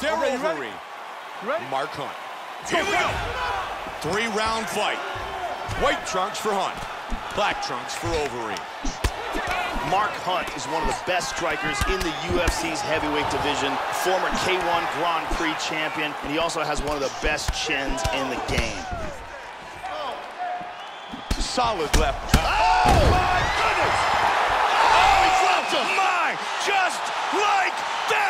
their Okay, Mark Hunt. Here we go. Three-round fight. White trunks for Hunt. Black trunks for Overeem. Mark Hunt is one of the best strikers in the UFC's heavyweight division, former K1 Grand Prix champion, and he also has one of the best chins in the game. Solid left. Oh, my goodness! Oh, he oh, dropped him! My, just like that.